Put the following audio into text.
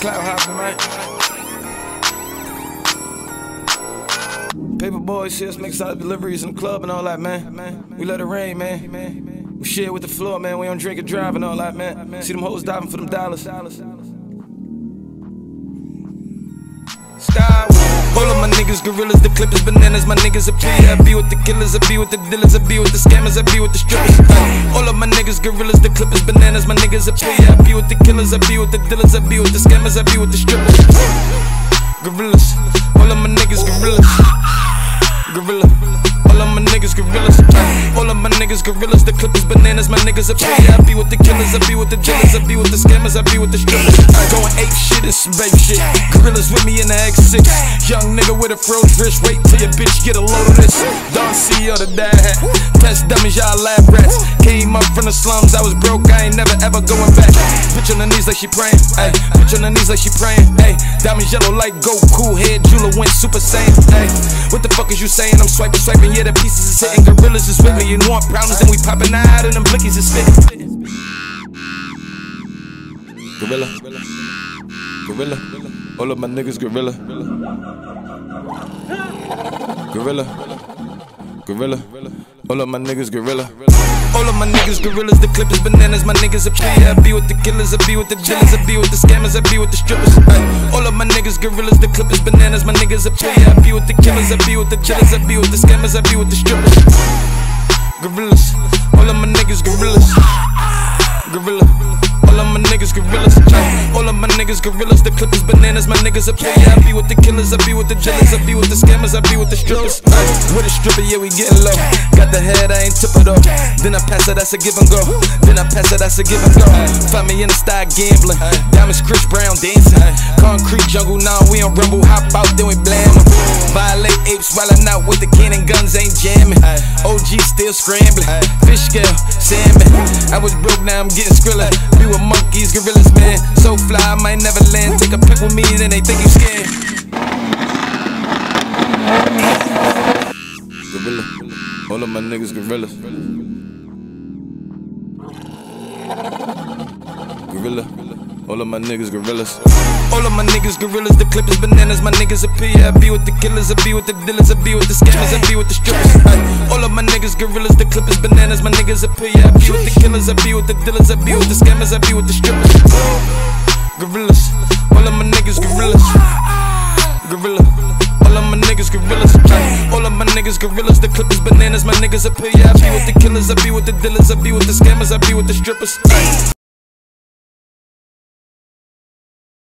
cloud hopping, right? Paper boys, sales, make side deliveries in the club and all that, man. We let it rain, man. We share with the floor, man. We don't drink and drive and all that, man. See them hoes diving for them dollars. Niggas gorillas, the clippers, bananas, my niggas I be with the killers, I be with the dealers, I be with the scammers, I be with the strippers. All of my niggas gorillas, the clippers, bananas, my niggas I be with the killers, I be with the dealers, I be with the scammers, I be with the strippers. Gorillas, all of my niggas gorillas. Niggas gorillas. The clippers, bananas, my niggas a P. I be with the killers, I be with the dealers, I be with the scammers, I be with the strippers. Going ape shit and some babe shit. Gorillas with me in the X6. Young nigga with a froze wrist. Wait till your bitch get a load of this. Don C or the dad hat. Test dummies, y'all lab rats. Came up from the slums, I was broke, I ain't never ever going back. Bitch on the knees like she praying. Ay, bitch on the knees like she praying. Ay, diamonds yellow like Goku. Head jeweler went super saiyan. Ay, what the fuck is you saying? I'm swiping, swiping, yeah, the pieces is hitting. Gorillas is with me. You want problems, then we popping out and them blickies is spitting. Gorilla. Gorilla. All of my niggas gorilla. Gorilla. Gorilla. All of my niggas gorilla. All of my niggas gorillas, the clippers, bananas, my niggas a P. I be with the killers, I be with the dealers, I be with the scammers, I be with the strippers. Ay, all of my niggas gorillas, the clippers, bananas, my niggas a P. I be with the killers, I be with the dealers, I be with the scammers, I be with the strippers. Gorillas, all of my niggas gorillas. Gorilla. All of my niggas gorillas. All of my niggas gorillas. The clippers, bananas, my niggas a P. I be with the killers, I be with the dealers, I be with the scammers, I be with the strippers. Ay, with a stripper, yeah, we getting low. Got the head, I ain't tip it off. Then I pass it, that's a give and go. Then I pass it, that's a give and go. Find me in the style gambling. Diamonds, Chris Brown dancing. Concrete jungle, now we on rumble. Hop out, then we blam 'em. Violate apes while I'm out with the cannon guns, ain't jamming. OG still scrambling. Fish scale, salmon. I was broke, now I'm getting skrilla. Be with monkeys, gorillas, man. So fly, I might never land. Take a pic with me, then they think you scared. Gorilla. All of my niggas gorillas. Gorilla. All of my niggas gorillas. All of my niggas gorillas. The clippers, bananas. My niggas a P. I be with the killers. I be with the dealers. I be with the scammers. I be with the strippers. All of my niggas gorillas. The clippers, bananas. My niggas a P. I be with the killers. I be with the dealers. I be with the scammers. I be with the strippers. Gorillas. All of my niggas gorillas. Gorilla. All of my niggas gorillas. All of my niggas gorillas. The clippers, bananas. My niggas a P. I be with the killers. I be with the dealers. I be with the scammers. I be with the strippers.